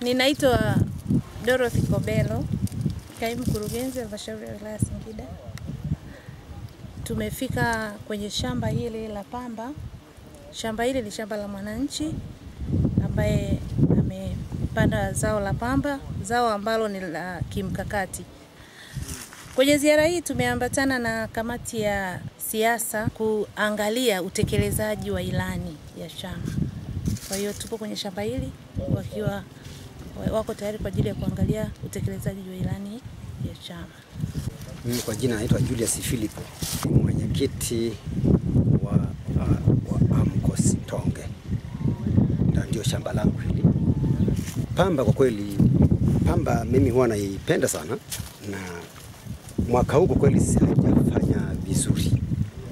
Ninaitwa Dorothy Kobelo, kaimu mkurugenzi halmashauri ya wilaya Singida. Tumefika kwenye shamba hili la pamba. Shamba hili ni shamba la mwananchi ambaye amepanda zao la pamba, zao ambalo ni la kimkakati. Kwenye ziara hii tumeambatana na kamati ya siasa kuangalia utekelezaji wa ilani ya chama. Kwa hiyo tupo kwenye shamba hili wakiwa wako tayari kwa ajili ya kuangalia utekelezaji wa ilani ya chama. Mimi kwa jina naitwa Julius Philip, ni mwenyekiti wa, wa, wa AMCOS Tonge, na ndio shamba langu hili. Pamba kwa kweli, pamba mimi huwa naipenda sana, na mwaka huu kwa kweli sijafanya vizuri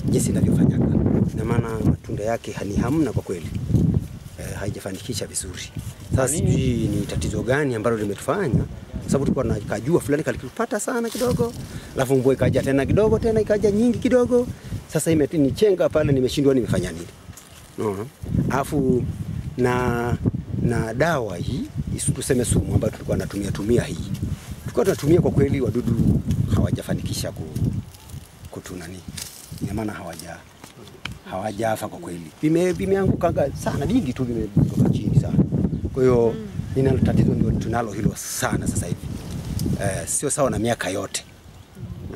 jinsi inavyofanyaga, na maana matunda yake ni hamna kwa kweli eh, haijafanikisha vizuri. Sasa sijui ni tatizo gani ambalo limetufanya sababu tulikuwa na kajua fulani kalikupata sana kidogo, alafu mvua ikaja tena kidogo, tena ikaja nyingi kidogo. Sasa imenichenga pale, nimeshindwa nimefanya nini, unaona. Alafu na na dawa hii tuseme sumu ambayo tulikuwa natumia tumia hii tulikuwa tunatumia kwa kweli, wadudu hawajafanikisha ku, kutunani, ina maana hawaja hawajafa kwa kweli, vime vimeanguka sana, vingi tu vimeanguka chini sana. Kwa hiyo mm. ninalo tatizo ndio tunalo hilo sana sasa hivi eh, sio sawa na miaka yote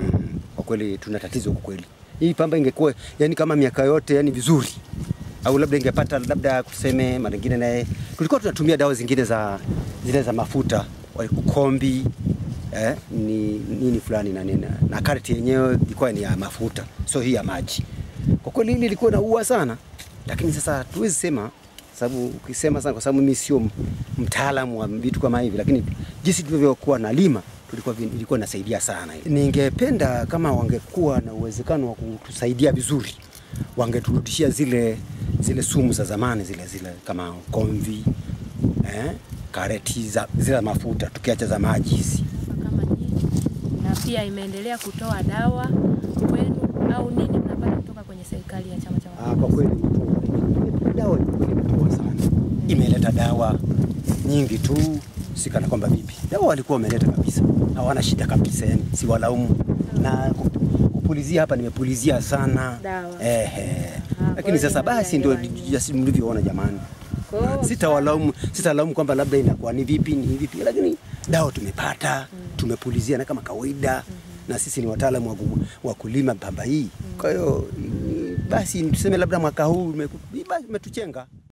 mm. Kwa kweli tuna tatizo kwa kweli. Hii pamba ingekuwa yani kama miaka yote yani vizuri, au labda ingepata labda kuseme mara nyingine, naye tulikuwa tunatumia dawa zingine za zile za mafuta ukombi eh, ni nini fulani na nini na karti yenyewe ilikuwa ni ya mafuta, sio hii ya maji. Kwa kweli hili na naua sana, lakini sasa tuwezi sema sababu ukisema sana, kwa sababu mimi sio mtaalamu wa vitu kama hivi, lakini jinsi tulivyokuwa na lima tulikuwa ilikuwa inasaidia sana. Ningependa kama wangekuwa na uwezekano wa kutusaidia vizuri, wangeturudishia zile zile sumu za zamani zile zile kama komvi eh, kareti za zile mafuta, tukiacha za maji hizi na pia imeendelea kutoa dawa kwenu au nini mnapata kutoka kwenye serikali ya Chama cha Ah, kwa kweli dawa imetoa sana, imeleta dawa nyingi tu, sikana kwamba vipi. Dawa walikuwa wameleta kabisa, hawana shida kabisa, yani si walaumu. Na kupulizia hapa nimepulizia sana Dawa. kwa lakini sasa basi ndio mlivyoona jamani. Sitawalaumu, sitalaumu kwamba labda inakuwa ni vipi ni vipi, lakini dawa tumepata, tumepulizia na kama kawaida na sisi ni wataalamu wa wa kulima pamba hii. Kwa hiyo mm, basi tuseme labda mwaka huu umetuchenga.